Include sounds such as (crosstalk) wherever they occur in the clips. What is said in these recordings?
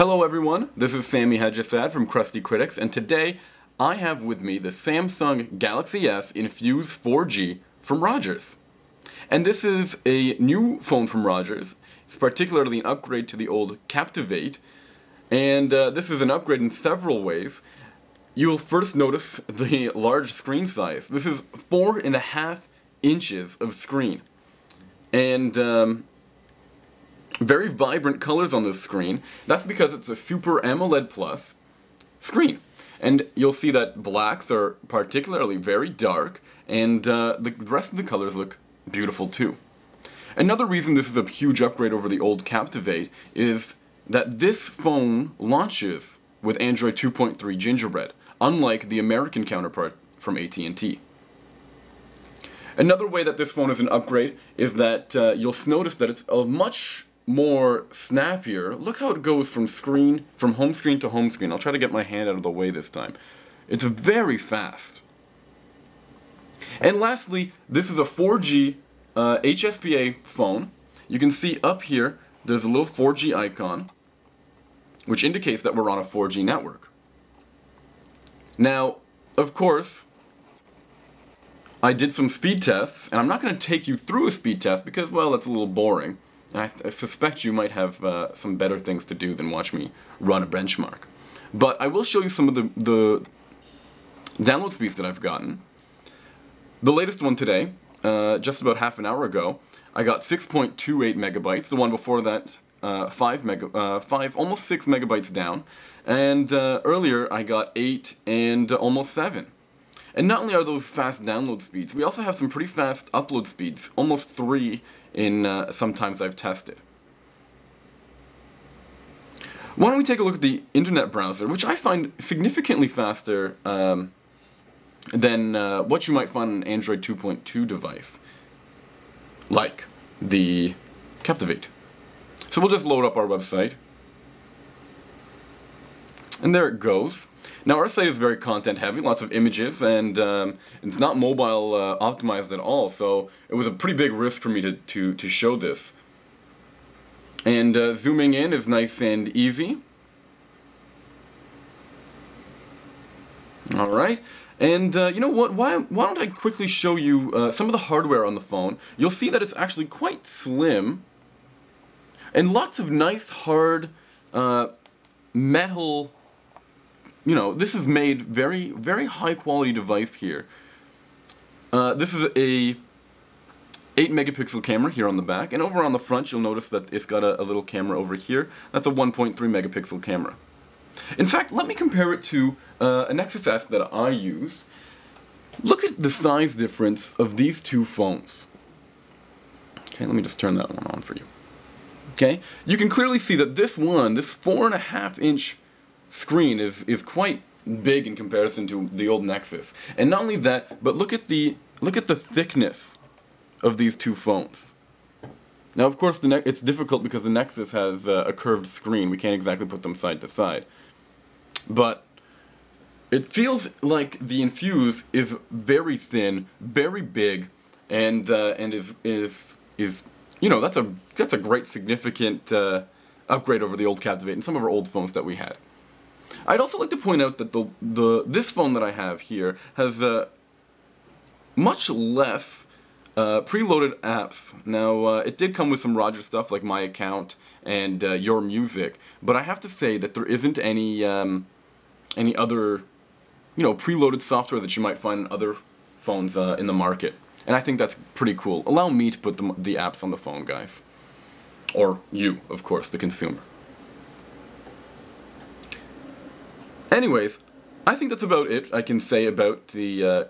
Hello everyone, this is Sami Haj-Assaad from CrustyKritics, and today I have with me the Samsung Galaxy S Infuse 4G from Rogers. And this is a new phone from Rogers. It's particularly an upgrade to the old Captivate, and uh, this is an upgrade in several ways. You'll first notice the (laughs) large screen size. This is four and a half inches of screen. And um, very vibrant colors on this screen. That's because it's a Super AMOLED Plus screen. And you'll see that blacks are particularly very dark, and uh, the rest of the colors look beautiful too. Another reason this is a huge upgrade over the old Captivate is that this phone launches with Android 2.3 Gingerbread, unlike the American counterpart from AT&T. Another way that this phone is an upgrade is that uh, you'll notice that it's a much more snappier. Look how it goes from screen, from home screen to home screen. I'll try to get my hand out of the way this time. It's very fast. And lastly, this is a 4G uh, HSPA phone. You can see up here, there's a little 4G icon, which indicates that we're on a 4G network. Now, of course, I did some speed tests, and I'm not going to take you through a speed test because, well, that's a little boring. I, I, suspect you might have uh, some better things to do than watch me run a benchmark. But I will show you some of the, the download speeds that I've gotten. The latest one today, uh, just about half an hour ago, I got 6.28 megabytes. The one before that, uh, 5 mega, uh, 5, almost 6 megabytes down. And uh, earlier I got 8 and almost 7. And not only are those fast download speeds, we also have some pretty fast upload speeds, almost 3 in uh, sometimes I've tested. Why don't we take a look at the internet browser, which I find significantly faster um, than uh, what you might find on an Android 2.2 device, like the Captivate. So we'll just load up our website. And there it goes. Now our site is very content heavy, lots of images, and um, it's not mobile uh, optimized at all, so it was a pretty big risk for me to, to, to show this. And uh, zooming in is nice and easy. Alright, and uh, you know what, why, why don't I quickly show you uh, some of the hardware on the phone. You'll see that it's actually quite slim, and lots of nice hard uh, metal you know, this is made very, very high quality device here. Uh, this is a 8 megapixel camera here on the back, and over on the front you'll notice that it's got a, a little camera over here. That's a 1.3 megapixel camera. In fact, let me compare it to uh, a Nexus S that I use. Look at the size difference of these two phones. Okay, let me just turn that one on for you. Okay, you can clearly see that this one, this four and a half inch screen is, is quite big in comparison to the old Nexus. And not only that, but look at the look at the thickness of these two phones. Now, of course, the it's difficult because the Nexus has uh, a curved screen. We can't exactly put them side to side. But it feels like the Infuse is very thin, very big, and uh, and is is is you know that's a that's a great significant uh, upgrade over the old Captivate and some of our old phones that we had. I'd also like to point out that the the this phone that I have here has uh, much less uh, preloaded apps. Now, uh, it did come with some Roger stuff like My Account and uh, Your Music, but I have to say that there isn't any um, any other you know preloaded software that you might find in other phones uh, in the market. And I think that's pretty cool. Allow me to put the, the apps on the phone, guys. Or you, of course, the consumer. Anyways, I think that's about it I can say about the uh,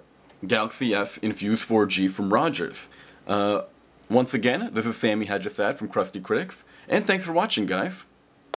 Galaxy S Infuse 4G from Rogers. Uh, once again, this is Sami Haj-Assaad from CrustyKritics, and thanks for watching, guys.